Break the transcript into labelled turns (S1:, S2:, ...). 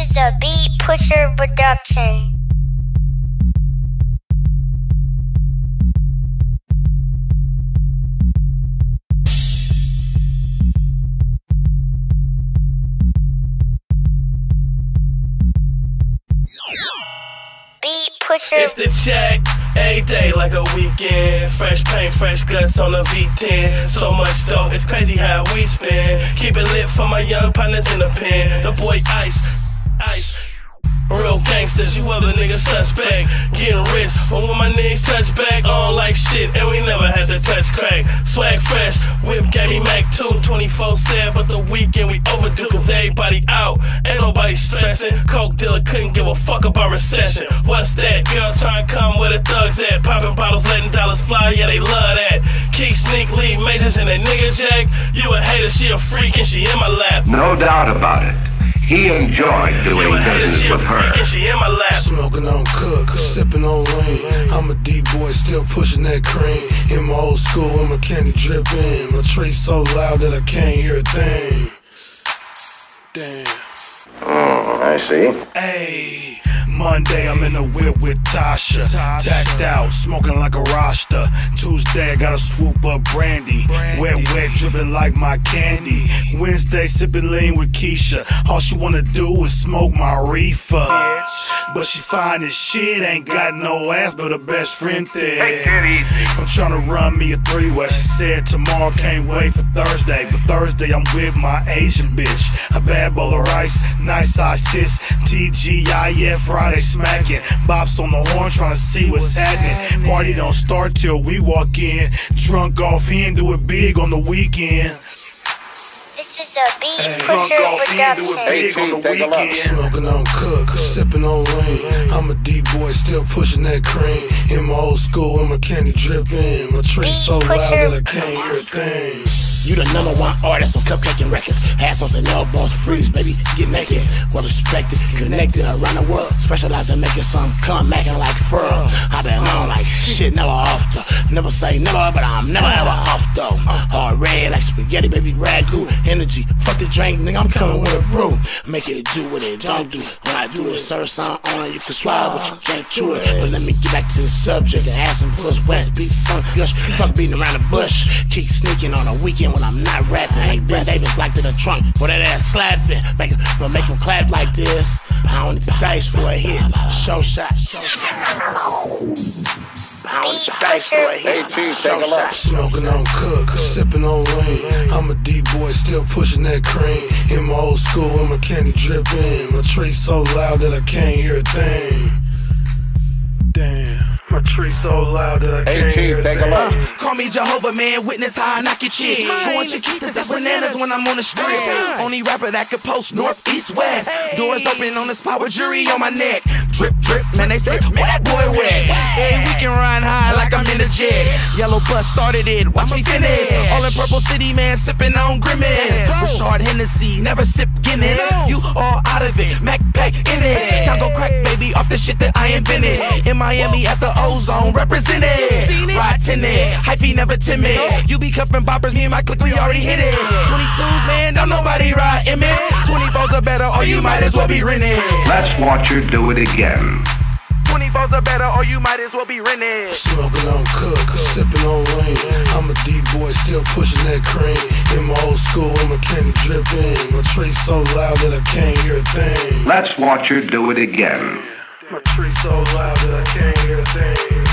S1: is a beat pusher production. Beat pusher.
S2: It's the check, every day like a weekend. Fresh paint, fresh guts on the V10. So much dough, it's crazy how we spend. Keep it lit for my young partners in the pen. The boy Ice. Real gangsters, you other niggas suspect. Getting rich, but when my knees touch back, on like shit, and we never had to touch crack. Swag fresh, whip gave me Mac 2, 24 7, but the weekend we overdue, cause everybody out, ain't nobody stressing. Coke dealer couldn't give a fuck about recession. What's that? Girls trying to come where the thugs at, popping bottles, letting dollars fly, yeah, they love that. Key sneak Lee Majors in that nigga jack. You a hater, she a freak, and she in my lap.
S3: No doubt about it. He enjoyed doing business with her.
S2: freak, and she in my lap.
S4: Smoking on cook, sipping on lean. I'm a D boy, still pushing that cream. In my old school, I'm a candy drip in. My tree so loud that I can't hear a thing. Damn.
S3: Oh, I see.
S4: Hey, Monday I'm in the whip with Tasha. Tacked out, smoking like a Rasta. Tuesday I gotta swoop up brandy. Wet, wet, dripping like my candy. Wednesday sipping lean with Keisha. All she wanna do is smoke my reefer. But she fine as shit, ain't got no ass, but her best friend there. I'm tryna run me a three way. She said tomorrow can't wait for Thursday. But Thursday I'm with my Asian bitch. A bad bowl of rice, nice size tits. TGIF Friday smacking. Bops on the horn tryna see what's happening. Party don't start till we walk in. Drunk off in, do it big on the weekend.
S1: This is a beat
S4: Drunk
S1: pusher
S4: off in, do it
S1: production.
S4: big on the
S3: take a look.
S4: weekend. Smoking on cook, sipping on lean. I'm a D boy, still pushing that cream. In my old school, and my candy drip in. My tree so loud that I can't hear a thing.
S5: You the number one artist on cupcaking records. Assholes and elbows freeze, baby. Get naked. Well respected, connected around the world. Specialize in making some come macking like fur. i been on like shit, never off. Never say never, but I'm never ever off though. Hard red like spaghetti, baby. Ragu energy. Fuck the drink, nigga. I'm coming with a brew. Make it do what it don't do. When I do it, serve some on it. You can swallow, but you can't chew it. But let me get back to the subject and ask some push west beat some gush. Fuck beating around the bush. Keep sneaking on a weekend when I'm not rapping. Ain't Ben Davis like to the trunk. Or that ass slapping. Make, but make him clap like this. Need the dice for a hit. Show shot. Show shot. I don't need the dice for a hit.
S3: Hey, take a look.
S4: Smoking on cook, sipping on lean. I'm a D boy, still pushing that cream. In my old school, and my candy drip in. My tree so loud that I can't hear a thing. Damn. My tree so loud that I can't
S3: Chief,
S4: hear a
S3: take a
S4: thing.
S3: look.
S6: Uh, call me Jehovah, man. Witness how I knock your chick. Going Chiquitas, that's bananas when I'm on the strip. Only rapper that could post north, east, west. Doors open on the spot with jury on my neck. Drip, drip, man. They say, man, that boy wet. Hey, Yellow bus started it. Watch me finish. All in Purple City, man. Sipping on Grimace. Richard Hennessy, never sip Guinness. You all out of it. Mac pack in it. Tango crack, baby, off the shit that I invented. In Miami at the Ozone, represented. Ride tinted, hyphy never timid. You be cuffing boppers, me and my clique, we already hit it. 22s, man, don't nobody ride image. 24s are better, or you might as well be rented.
S3: Let's watch her do it again.
S6: 24s are better, or you might as well be rented.
S4: Smoking on cook, sipping on lean. I'm a D boy, still pushing that cream. In my old school, and my candy drip in. My tree so loud that I can't hear a thing.
S3: Let's watch her do it again.
S4: My tree so loud that I can't hear a thing.